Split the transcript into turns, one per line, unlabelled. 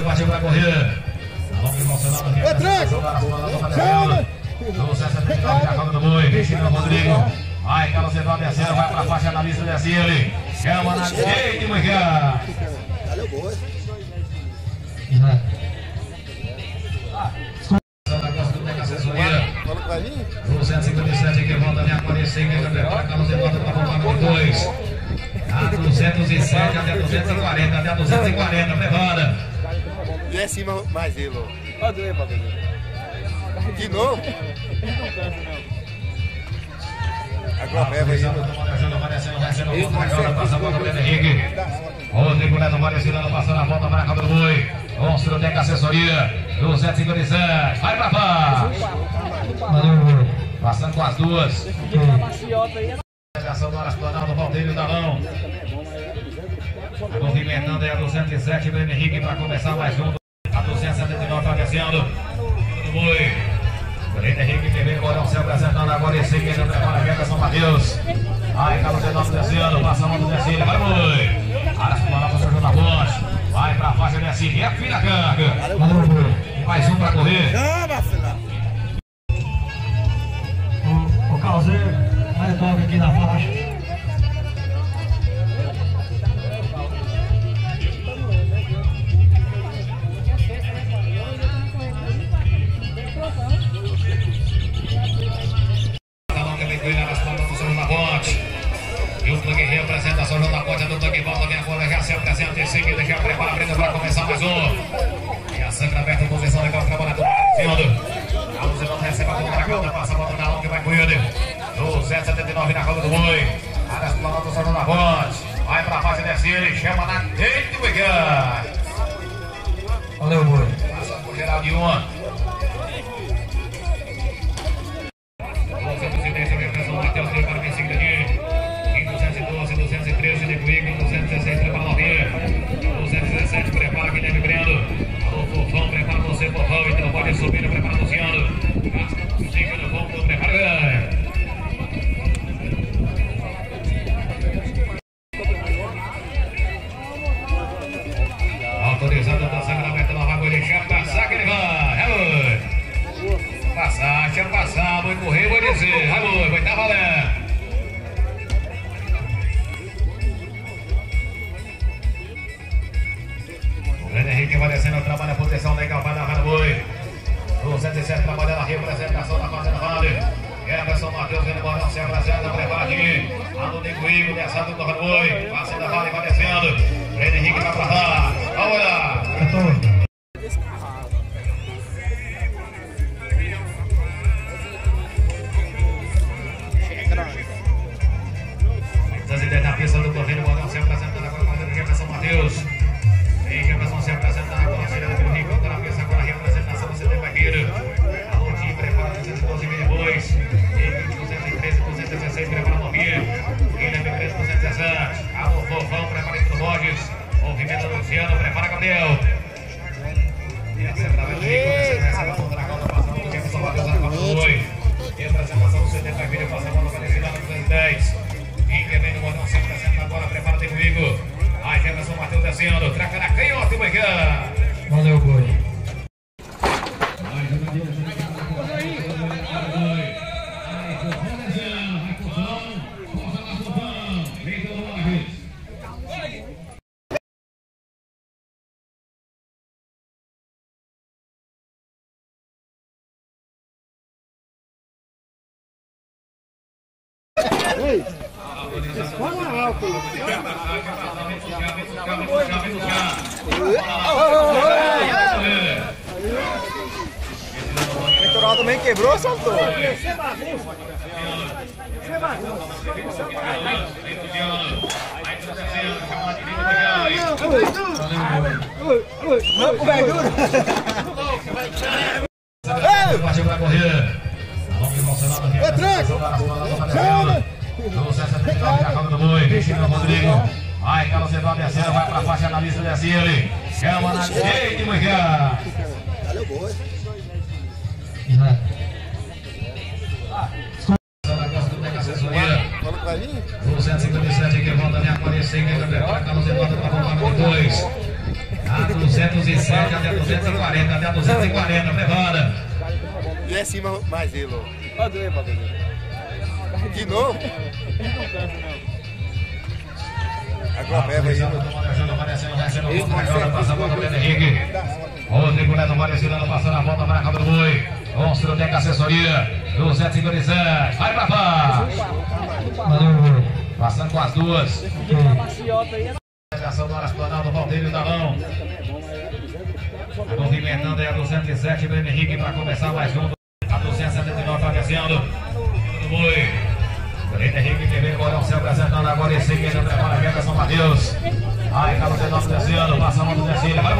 partiu pra correr. Alonso emocionado aqui.
É tranco. Chama.
No 69 da Copa do Boi. Cristina Rodrigo. Vai, Carlos Central descendo, vai pra faixa da lista ele. Chama na direita manhã.
Valeu, mim.
No 157 que volta a aparecer. Que prepara Carlos Eduardo para voltar no 2. A 207 até 240, até 240, prepara.
E é cima mais ele, ó. De novo? Agora aí.
Rodrigo Neto Varecilano passando a volta para a Cabo do Boi. Monstro Teca Assessoria. 257. Vai pra pá. Passando com as duas. Ligação do Arasplanal do Valdeiro da Mão. Movimentando aí a 207. Breno Henrique para começar mais um. A 279 vai descendo. Do Boi. Breno Henrique TV Corão se apresentando agora em seguida. Prepara a queda São Mateus. Vai, Carlos Renato descendo. Passa a mão do descendo. Vai, Boi. Para São João da Ponte. Vai pra faixa desce. Refina a carga. E mais um para correr.
Chama, filha.
O Calzeiro, mais toque aqui na faixa.
João da Ponte, do Plug volta, vem agora, já se apresenta em seguida, já prepara a briga para começar mais um. E a Sangra aberta, posição legal, trabalhando. Sendo. A Luzimão recebe a bola na cauda, passa a bola na longa, vai com ele. No 779 na roda do boi. Áreas planas do São João da Ponte. Vai pra faixa desce ele, chama na do Igor.
Valeu, boi.
Passa por geral de uma. Correr, vou. Vai, boi, vai tá valendo. Grande Henrique vai descendo, trabalha proteção legal, vai dar boi. O 107 trabalhando a representação da Fazenda Vale. Emerson Matheus, ele morreu, se apresenta, prepara aqui. Alô, Nico Igor, descendo do Boi. Fazenda Vale vai descendo. Grande Henrique vai pra lá. Vamos E a apresentação do CT Barreiro, passa a Aparecida, no 210. Quem quer ver no Gordão se apresenta agora, prepara-te comigo. Aí Jefferson Matheus descendo, traca
O peitoral também quebrou, saltou. Não, com verdura.
Partiu pra correr.
É tranco. Chama.
No 69 da Copa do Boi. Cristina Rodrigo. Vai, Carlos Eduardo descendo, vai pra faixa na lista desce ele. Chama na direita manhã.
Valeu,
do
pra mim.
No 157 que volta me aparecer. Que prepara Carlos Eduardo para voltar no 2. A 207 até 240, até 240, prepara.
E é mais ele. Pode ver, pode ver. De novo? Agora pega aí, meu.
Rodrigo Neto Aparecido passando a volta para a Câmara do Boi. Monstro Teca Assessoria, 257. Vai pra pá!
Valeu,
Passando com as duas. Ligação do Arasplanal do Valdeiro Dalão. Movimentando aí a 207, Breno Henrique para começar mais um. A 279 está descendo. Do Boi. Breno Henrique que vem Corão se apresentando agora em seguida. Prepara a São Mateus. Aí, Carlos Denove descendo. Passa a mão do descendo. Vai.